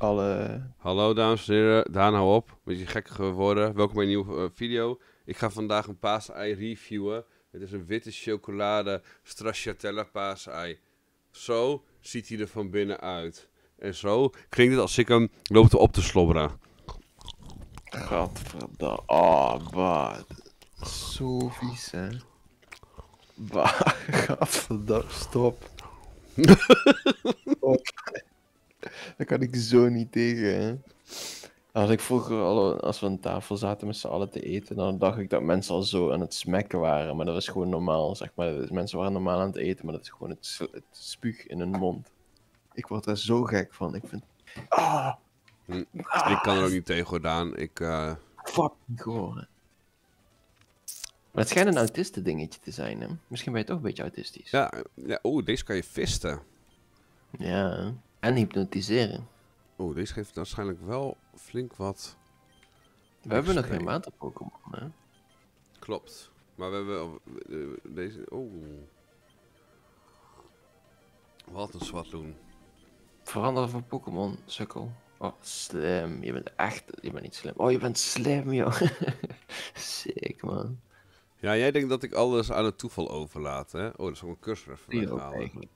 alle... Hallo dames en heren, daar nou op. Beetje gek geworden. Welkom bij een nieuwe eh, video. Ik ga vandaag een paasei reviewen. Het is een witte chocolade stracciatella paasei. Zo ziet hij er van binnen uit. En zo klinkt het als ik hem loop op te slobberen. Gadverdamme. Oh, wat. Zo vies, hè. Gadverdamme, stop. stop. Daar kan ik zo niet tegen, hè. Als ik vroeger, al, als we aan tafel zaten met z'n allen te eten, dan dacht ik dat mensen al zo aan het smekken waren. Maar dat was gewoon normaal, zeg maar. Mensen waren normaal aan het eten, maar dat is gewoon het, spuug in hun mond. Ik word daar zo gek van. Ik vind... Ah! Hm. Ah, Ik kan er ook niet tegen gedaan. Ik, eh, fucking hè. Maar het schijnt een autistendingetje te zijn, hè? Misschien ben je toch een beetje autistisch. ja, ja, oeh, deze kan je visten. Ja. En hypnotiseren. Oeh, deze geeft waarschijnlijk wel flink wat. We hebben nog geen water-Pokémon, hè? Klopt. Maar we hebben eh, deze. Oeh. Wat een zwatloen. Veranderen van Pokémon, sukkel. Oh, slim. Je bent echt... Je bent niet slim. Oh, je bent slim, joh. Sick, man. Ja, jij denkt dat ik alles aan het toeval overlaat, hè? Oh, dat is ook een cursor even weghalen.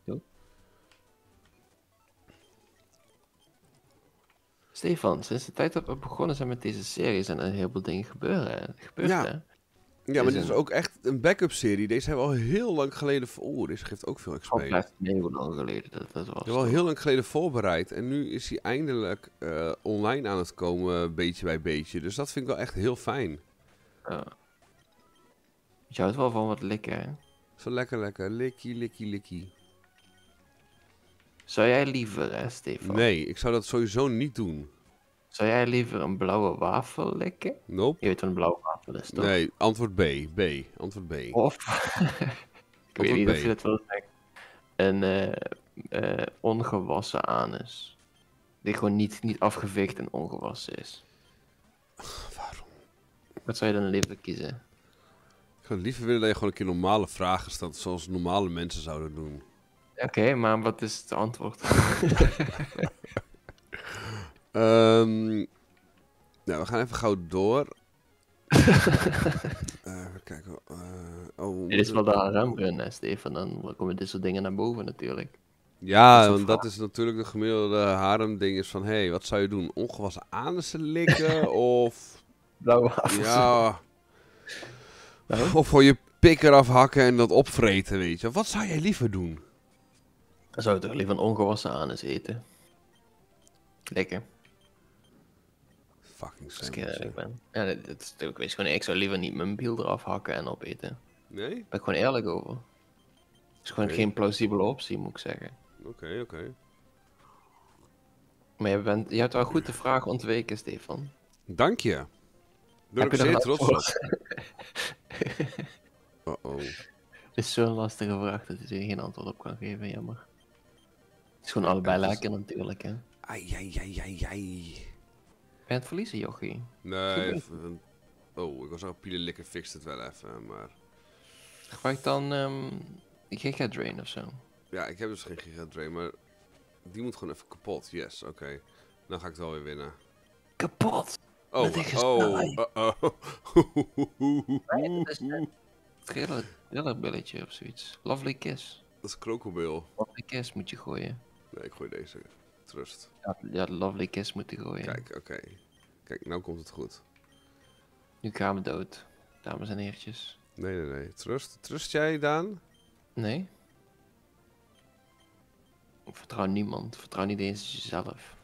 Stefan, sinds de tijd dat we begonnen zijn met deze serie zijn er een heleboel dingen gebeuren? Gebeurd, Ja. hè? Ja, maar Is dit is ook echt een backup serie. Deze hebben we al heel lang geleden... Oeh, deze geeft ook veel XP. Al lang geleden dat, dat was. Al heel lang geleden voorbereid. En nu is hij eindelijk eh, online aan het komen, beetje bij beetje. Dus dat vind ik wel echt heel fijn. Ja. Je houdt wel van wat likken, hè? Zo lekker, lekker. Likkie, likkie, likkie. Zou jij liever, hè, Stefan? Nee, ik zou dat sowieso niet doen. Zou jij liever een blauwe wafel likken? Nope. Je weet wat een blauwe wafel is, toch? Nee, antwoord B. B. Antwoord B. Of, ik weet niet B. of je dat wil zeggen, een eh, eh, ongewassen anus. Die gewoon niet, niet afgeveegd en ongewassen is. Waarom? Wat zou je dan liever kiezen? Ik zou liever willen dat je gewoon een keer normale vragen stelt, zoals normale mensen zouden doen. Oké, maar wat is het antwoord? Ehm nou, we gaan even gauw door. Eh, even kijken. eh, oh, Dit is wel de haremrun, hè, Stefan. Dan komen dit soort dingen naar boven natuurlijk. Ja, want dat is natuurlijk de gemiddelde harem-ding is van... Hé, hey, wat zou je doen? Ongewassen anussen likken? of... Blauwe. Ja... Nou? Of voor je pik eraf hakken en dat opvreten, weet je. Wat zou jij liever doen? Dan zou ik toch liever een ongewassen anus eten. Lekker. Fucking Als ik eerlijk ben. Ja, dat, dat natuurlijk wees gewoon, ik zou liever niet mijn biel eraf hakken en opeten. Daar Nee? ben ik gewoon eerlijk over. Het is gewoon geen plausibele optie, moet ik zeggen. Oké, oké. Maar je, bent, je hebt wel goed de vraag ontweken, Stefan. Dank je. Daar ben Heb ik je er zeer trots op. Uh-oh. Het is zo'n lastige vraag dat je er geen antwoord op kan geven, jammer. Het is gewoon allebei lekker natuurlijk, hè. Ai, ai, ai, ai, ai. Ben je aan het verliezen, jochie? Nee, even- oh, ik was zeggen, pielen likken fixt het wel even, maar... Gebruik dan ehm Giga Drain of zo. Ja, ik heb dus geen Giga Drain, maar die moet gewoon even kapot. Yes, oké. Dan ga ik het wel weer winnen. Kapot! Oh, oh, gesnelheid. uh-oh. dat is een triller, trillerbilletje of zoiets. Lovely Kiss. Dat is krokodil. Lovely Kiss moet je gooien. Nee, ik gooi deze. Trust. Ja, ja Lovely Kiss moet je gooien. Kijk, oké. Kijk, nou komt het goed. Nu gaan we dood, dames en heertjes. Nee, nee, nee. Trust. Trust jij, Daan? Nee? Ik vertrouw niemand. Vertrouw niet eens jezelf.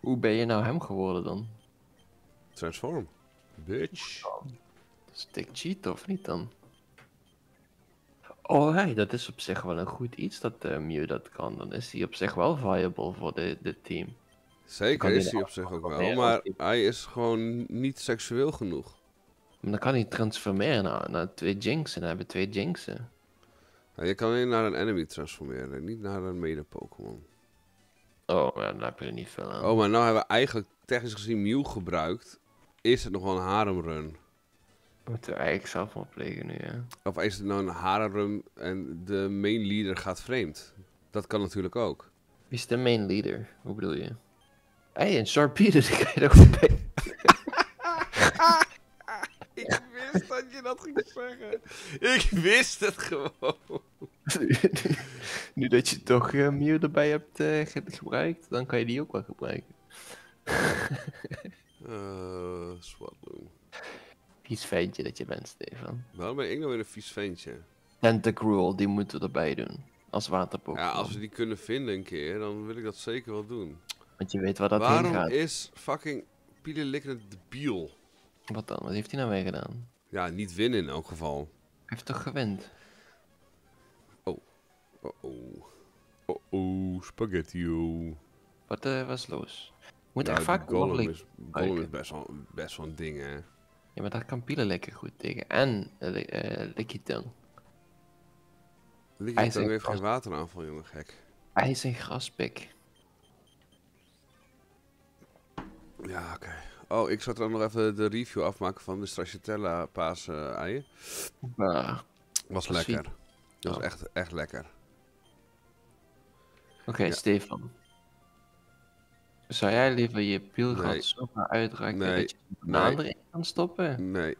Hoe ben je nou hem geworden dan? Transform. Bitch. Dat is dik cheat of niet dan? Oh hey, dat is op zich wel een goed iets dat eh Mew dat kan. Dan is hij op zich wel viable voor de team. Zeker is nou hij op zich ook wel, maar hij is gewoon niet seksueel genoeg. Maar dan kan hij transformeren naar, naar twee Jinxen. Dan hebben we twee Jinxen. Ja, je kan alleen naar een enemy transformeren, niet naar een mede-Pokémon. Oh, ja, dan heb je er niet veel aan. Oh, maar nou hebben we eigenlijk technisch gezien Mew gebruikt. Is het nog wel een haremrun? Moeten we eigenlijk zelf maar plegen nu, hè? Of is het nou een haremrun en de main leader gaat vreemd? Dat kan natuurlijk ook. Wie is de main leader? Hoe bedoel je? Hey, een Sharpie, ik ga je er goed bij. Ik wist dat je dat ging zeggen. Ik wist het gewoon. nu dat je toch eh, Mew erbij hebt eh, ge- gebruikt, dan kan je die ook wel gebruiken. Eh, Swatloon. Vies feitje dat je bent, Stefan. Waarom ben ik nou weer een vies ventje? Tentacruel, die moeten we erbij doen. Als waterpokémon. Ja, als we die kunnen vinden een keer, dan wil ik dat zeker wel doen. Want je weet waar dat heen Waarom gaat. is fucking Pielelik een debiel? Wat dan? Wat heeft hij nou weer gedaan? Ja, niet winnen in elk geval. Hij heeft toch gewend? Oh-oh. Oh-oh, spaghetti-o. Wat eh, was los? Moet Nou, echt vaak is, is best wel, best wel een ding, hè. Ja, maar daar kan Pielen lekker goed tegen. En uh, Lickitung. Je is dan een heeft geen wateraanval, jongen, gek. Hij is een graspik. Ja, oké. Oh, ik zou dan nog even de review afmaken van de stracciatella paas eh, eieren. Maar, Was Dat lekker. Dat was Oh. echt, echt lekker. Oké, Ja. Stefan. Zou jij liever je pielgat Nee. zo uitrekken Nee. dat je een banaan erin kan stoppen? Nee.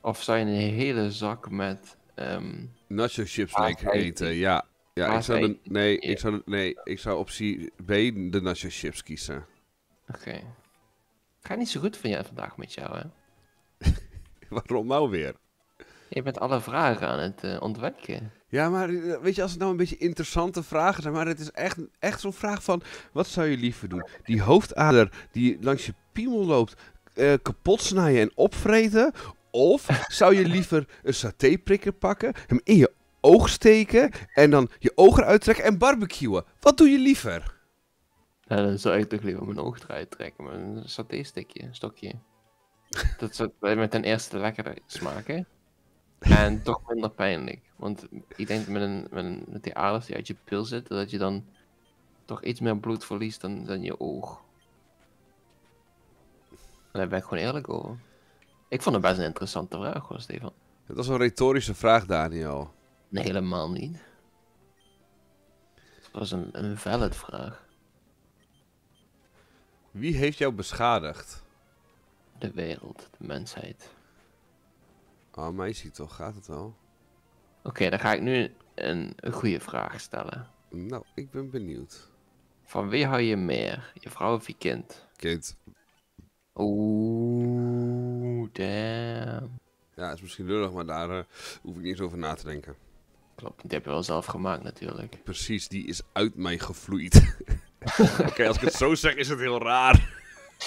Of zou je een hele zak met... ehm, Nacho chips lekker eten, ja. Ja, ik zou, de, nee, ik zou, de- nee, ik zou optie B de nacho chips kiezen. Oké. Gaat niet zo goed van jij vandaag met jou, hè? Waarom nou weer? Je bent alle vragen aan het ontwijken. Ja, maar eh, weet je, als het nou een beetje interessante vragen zijn, maar het is echt, echt zo'n vraag van, wat zou je liever doen? Die hoofdader die langs je piemel loopt, eh, kapot snijden en opvreten? Of zou je liever een satéprikker pakken, hem in je oog steken en dan je ogen eruit trekken en barbecuen? Wat doe je liever? Nou, dan zou ik toch liever mijn oog eruit trekken een saté-stikje, een stokje. Dat zou met ten eerste lekkerder smaken. En toch minder pijnlijk. Want ik denk met, een, met, een, met die aders die uit je pil zitten, dat je dan toch iets meer bloed verliest dan, dan je oog. En daar ben ik gewoon eerlijk over. Ik vond het best een interessante vraag hoor, Stefan. Dat was een retorische vraag, Daniel. Nee, helemaal niet. Het was een, een valid vraag. Wie heeft jou beschadigd? De wereld, de mensheid. Oh, meisje toch, gaat het wel? Oké, dan ga ik nu een, een goede vraag stellen. Nou, ik ben benieuwd. Van wie hou je meer? Je vrouw of je kind? Kind, Oeh, damn. ja, is misschien lullig, maar daar eh, hoef ik niet eens over na te denken. Klopt, die heb je wel zelf gemaakt natuurlijk. Precies, die is uit mij gevloeid. Oké, als ik het zo zeg, is het heel raar.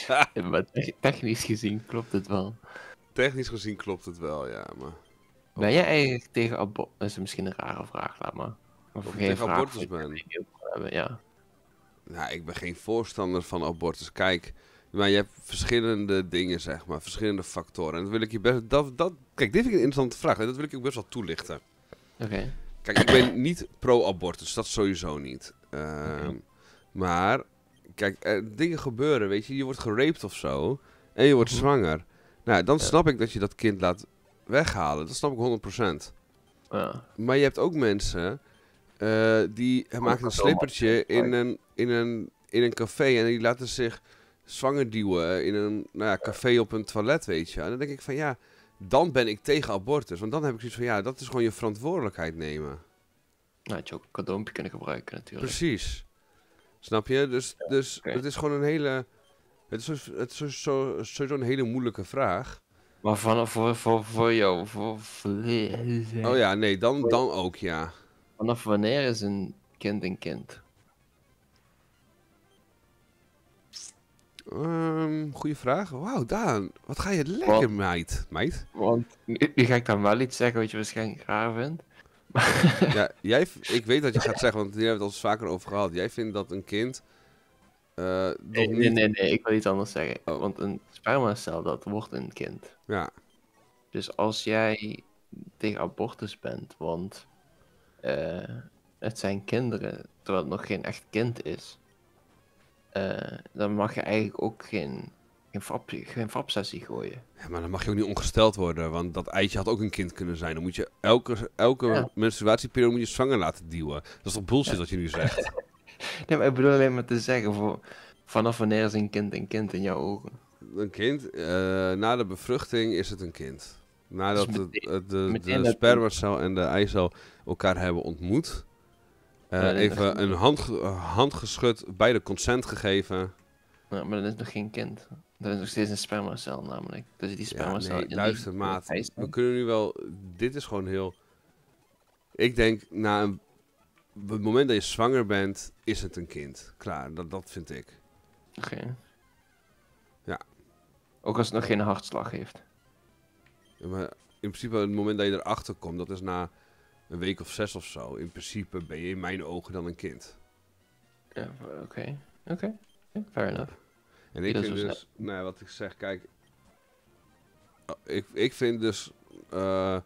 Maar te- technisch gezien klopt het wel. Technisch gezien klopt het wel, ja, maar... Ben jij eigenlijk tegen abortus? Dat is misschien een rare vraag, laat maar. Of Of ik geen tegen vraag abortus ben? Ja. Nou, ik ben geen voorstander van abortus. Kijk, maar je hebt verschillende dingen, zeg maar, verschillende factoren. En dat wil ik je best... Dat, dat, kijk, dit vind ik een interessante vraag. En dat wil ik ook best wel toelichten. Oké. Kijk, ik ben niet pro-abortus, dat sowieso niet. Ehm, Maar, kijk, er, dingen gebeuren, weet je. Je wordt geraped of zo en je wordt Mhm. zwanger. Nou, dan snap ik dat je dat kind laat weghalen. Dat snap ik 100%. Ja. Maar je hebt ook mensen eh, die maken een slippertje in een, in, een, in een café en die laten zich zwanger duwen in een nou ja, café op een toilet, weet je. En dan denk ik van ja, dan ben ik tegen abortus. Want dan heb ik zoiets van ja, dat is gewoon je verantwoordelijkheid nemen. Nou, had je ook een condoompje kunnen gebruiken natuurlijk. Precies. Snap je? Dus, dus het is gewoon een hele. Het is, zo- het is zo- zo- sowieso een hele moeilijke vraag. Maar vanaf voor, voor, voor jou, voor, voor- Oh ja, nee, dan, dan ook ja. vanaf wanneer is een kind een kind? Ehm goeie vraag. Wauw, Daan, wat ga je lekker, meid. Meid? Want nu, nu ga ik dan wel iets zeggen wat je waarschijnlijk raar vindt. Ja, jij, ik weet dat je gaat zeggen, want hier hebben we het al eens vaker over gehad. Jij vindt dat een kind. Eh Nee, nee, nee, nee, ik wil iets anders zeggen. Oh. Want een spermacel, dat wordt een kind. Ja, Dus als jij tegen abortus bent, want eh, het zijn kinderen, terwijl het nog geen echt kind is, eh, dan mag je eigenlijk ook geen, geen, fapsessie gooien. Ja, maar dan mag je ook niet ongesteld worden, want dat eitje had ook een kind kunnen zijn. Dan moet je elke, elke Ja. menstruatieperiode moet je zwanger laten duwen. Dat is toch bullshit wat je nu zegt? nee, maar ik bedoel alleen maar te zeggen, voor, vanaf wanneer is een kind een kind in jouw ogen? Een kind, eh, na de bevruchting is het een kind. Nadat Dus meteen- de, spermacel en de eicel elkaar hebben ontmoet. eh, Ja, even een hand, hand geschud, beide consent gegeven. Ja, maar dat is nog geen kind. Dat is nog steeds een spermacel namelijk. Dus die Ja, spermacel... nee, in die- luister maat. We kunnen nu wel. Dit is gewoon heel. Ik denk na een, op het moment dat je zwanger bent, is het een kind. Klaar, dat, dat vind ik. Oké. Ja. Ook als het nog geen hartslag heeft. Ja, Maar in principe, het moment dat je erachter komt, dat is na een week of zes of zo. In principe ben je in mijn ogen dan een kind. Ja, oké. Oké. Fair enough. En ik vind dus, nou wat ik zeg, kijk. oh, Ik, ik vind dus eh,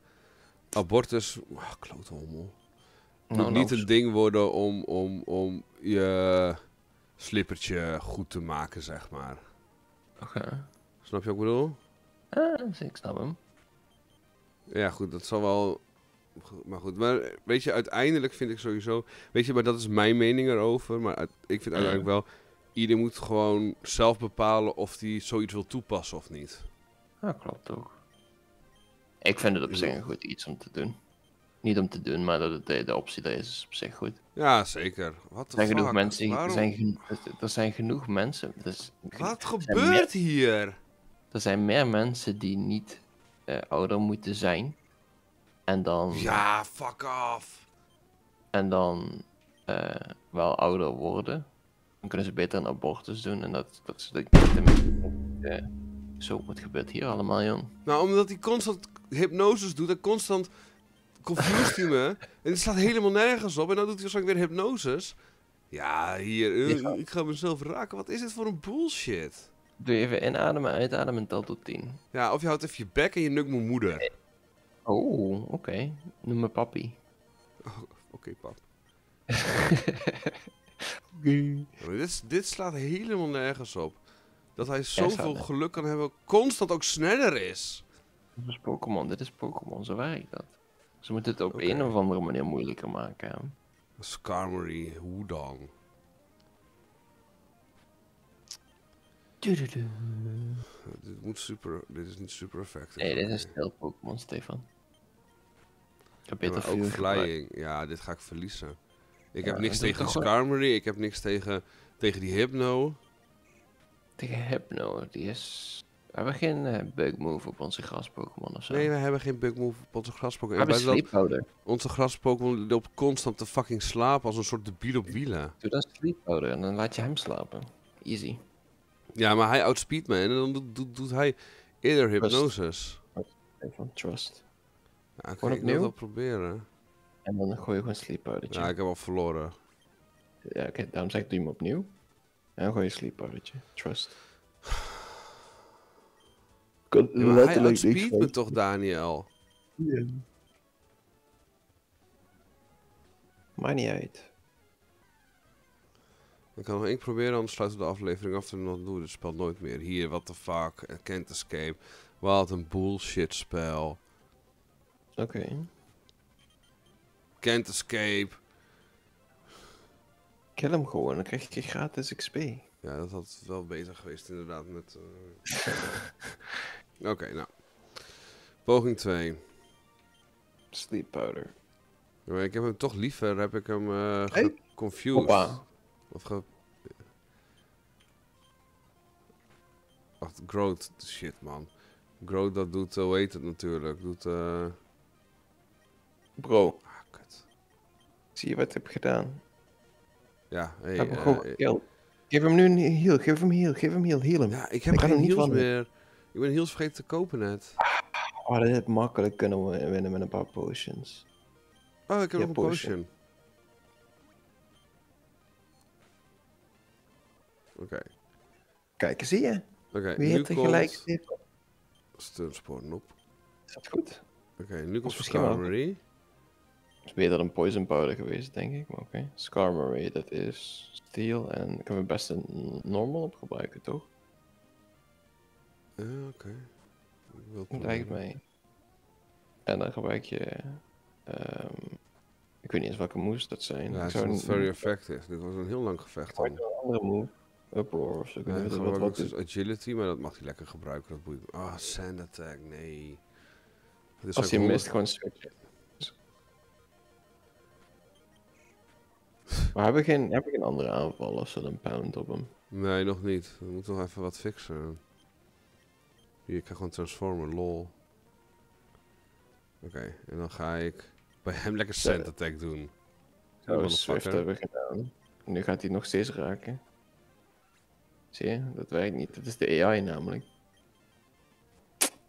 abortus, oh, klote hommel. Nou, moet niet een ding worden om, om, om je slippertje goed te maken, zeg maar. Oké. Snap je wat ik bedoel? Ah, ik snap hem. Ja, goed, dat zal wel. Maar goed, maar weet je, uiteindelijk vind ik sowieso. Weet je, maar dat is mijn mening erover. Maar uit- ik vind uiteindelijk wel. Ieder moet gewoon zelf bepalen of hij zoiets wil toepassen of niet. Ja, klopt ook. Ik vind het op zich een goed iets om te doen. Niet om te doen, maar dat de, de optie er is, is op zich goed. Ja, zeker. Wat zijn genoeg mensen. Er Waarom? zijn, er zijn genoeg mensen. Dus, Wat gebeurt hier? Er zijn meer mensen die niet eh, ouder moeten zijn. En dan, Ja, fuck off. en dan eh, wel ouder worden. Dan kunnen ze beter een abortus doen. En dat, dat ze uh, Zo, wat gebeurt hier allemaal, jong? Nou, omdat hij constant hypnoses doet en constant confused hij me. En het staat helemaal nergens op. En dan doet hij waarschijnlijk weer hypnoses. Ja, hier, ik ga mezelf raken. Wat is dit voor een bullshit? Doe even inademen, uitademen en tel tot 10. Ja, of je houdt even je bek en je nukt mijn moeder. Oh, oké. Noem me papi. Oké, pap. Oké. Maar Dit, dit slaat helemaal nergens op. Dat hij zoveel geluk kan hebben, constant ook sneller is. Dat is Pokémon, dit is Pokémon, zo werkt dat. Ze moeten het op Oké. een of andere manier moeilijker maken. hè. Skarmory, hoe dan? Dit, moet super, dit is niet super effectief. Nee, dit is stil Pokémon, Stefan. Ik heb Ja, beter maar ook flying. Ja, dit ga ik verliezen. Ik Ja, heb niks tegen Skarmory. Ik heb niks tegen, tegen die Hypno. Tegen Hypno, die is... We hebben geen eh, bug move op onze gras Pokémon of zo. Nee, we hebben geen bug move op onze graspokémon. we En hebben buiten dat, Sleep Powder. onze graspokémon loopt constant te fucking slapen als een soort debiel op wielen. Doe dan Sleep Powder en dan laat je hem slapen. Easy. Ja, maar hij outspeed me en dan doet, hij eerder hypnosis. Even trust. Ja, Gewoon ik wel proberen. En dan gooi je gewoon Sleep Powdertje. Ja, ik heb al verloren. Ja, oké, daarom zeg ik doe hem opnieuw. En dan gooi je Sleep Powdertje. Trust. Kan Ja, maar hij outspeed me toch, Daniel? Maakt niet uit. Ik kan nog één proberen, anders sluiten we de aflevering af en dan doen we het spel nooit meer. Hier, what the fuck, Can't Escape. Wat een bullshit spel. Oké. Can't Escape. Kill hem gewoon, dan krijg je gratis XP. Ja, dat had wel beter geweest inderdaad met... eh, Oké, nou. Poging 2. Sleep Powder. Maar ik heb hem toch liever, heb ik hem eh Hey. confused. Of ge... Wacht, Growth, shit man. Growth dat doet, eh, hoe heet het natuurlijk, doet... eh Bro, Ah, kut. zie je wat ik heb gedaan? Ja, hey, eh, gewoon gekillt. Geef hem nu een heal, geef hem heal, geef hem heal, heal hem. ja, ik heb Ik geen hem niet meer. Ik ben heals vergeten te kopen net. Oh, dat had makkelijk kunnen we- winnen met een paar potions. Oh, ik heb Ja, nog een potion. potion. Oké, Kijk, zie je? oké. Wie nu heeft er gelijk? komt nope. Is dat goed? Oké, nu komt. Skarmory. is beter dan Poison Powder geweest, denk ik. Maar oké. Skarmory, dat is Steel. En ik heb er best een normal op gebruiken, toch? Oké. Ik Dat lijkt mij. En dan gebruik je... ehm Ik weet niet eens welke moves dat zijn. Ja, ik het is een, very effective. Dit was een heel lang gevecht dan. een andere move. Uproar of zo. Ik Ja, niet wat, ook dus agility, maar dat mag hij lekker gebruiken. Dat boeit. Ah, sand attack, nee. Dit is Als honderd- mist, gewoon switchen. Maar hebben we geen, hebben we geen andere aanval of zo dan pound op hem? Nee, nog niet. We moeten nog even wat fixen. Hier, ik ga gewoon transformen, lol. Oké, en dan ga ik bij hem lekker sand attack doen. Zo, motherfucker. Swift hebben we gedaan. Nu gaat hij nog steeds raken. Zie je? Dat werkt niet. Dat is de AI namelijk.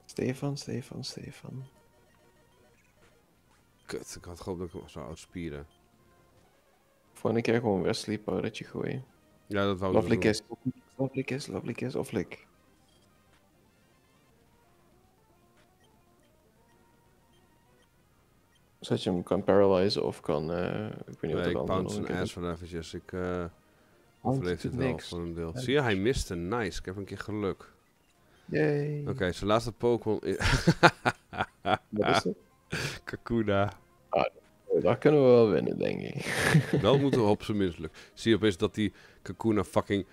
Stefan, Stefan, Stefan. Kut, ik had gehoopt dat ik hem zou outspieren. Volgende keer gewoon weer sleep powdertje gooien. Ja, dat wou ik Lovely kiss. Lovely kiss, lovely kiss of lick. Zodat je hem kan paralyzen of kan... eh, ik weet niet wat Nee, de ik pound zijn ass wel eventjes. Ik eh overleef doet het wel niks. voor een deel. Zie je, hij miste. Nice, ik heb een keer geluk. Yay. Oké, zijn laatste Pokémon is... Wat is het? Kakuna. Oh, Daar kunnen we wel winnen, denk ik. Dat moeten we op zijn minst lukken. Zie je opeens dat die Kakuna fucking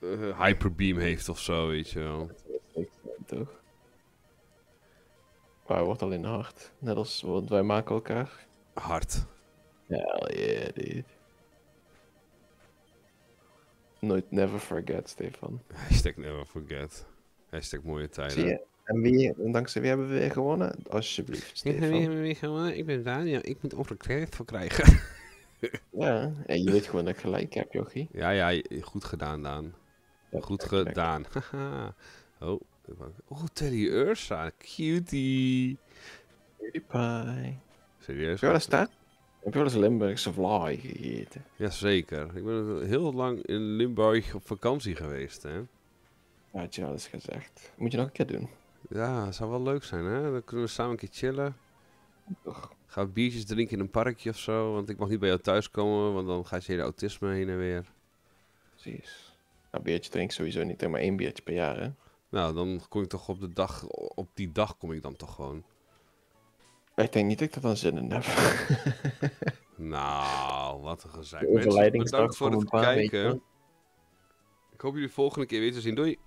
eh, hyperbeam heeft of zo, weet je wel. Toch? Maar hij wordt alleen hard. Net als want wij maken elkaar. Hard. Hell yeah, dude. Nooit never forget, Stefan. Hashtag never forget. Hashtag mooie tijden. Zie je? En wie, en dankzij wie hebben we weer gewonnen? Alsjeblieft, Stefan. ik ben Daniel. Ik moet overal credit voor krijgen. Ja, en je weet gewoon dat ik gelijk heb, jochie. Ja, ja, goed gedaan, Daan. Ja, Goed gedaan. Haha. oh, oh, Teddy Ursa. Cutie. PewDiePie. Serieus? Heb je wel eens daar? Heb je wel eens Limburgse vlaai gegeten? Jazeker. Ik ben heel lang in Limburg op vakantie geweest, hè. Ja, had je wel eens gezegd. Moet je nog een keer doen. Ja, zou wel leuk zijn, hè. Dan kunnen we samen een keer chillen. Toch? We biertjes drinken in een parkje of zo. Want ik mag niet bij jou thuis komen, want dan gaat je hele autisme heen en weer. Precies. Nou, biertje drink ik sowieso niet, maar één biertje per jaar, hè. Nou, dan kom ik toch op de dag, op die dag kom ik dan toch gewoon. Ik denk niet dat ik er dan zin in heb. Nou, wat een gezeik. Mensen, bedankt voor het kijken. Ik hoop jullie volgende keer weer te zien. Doei!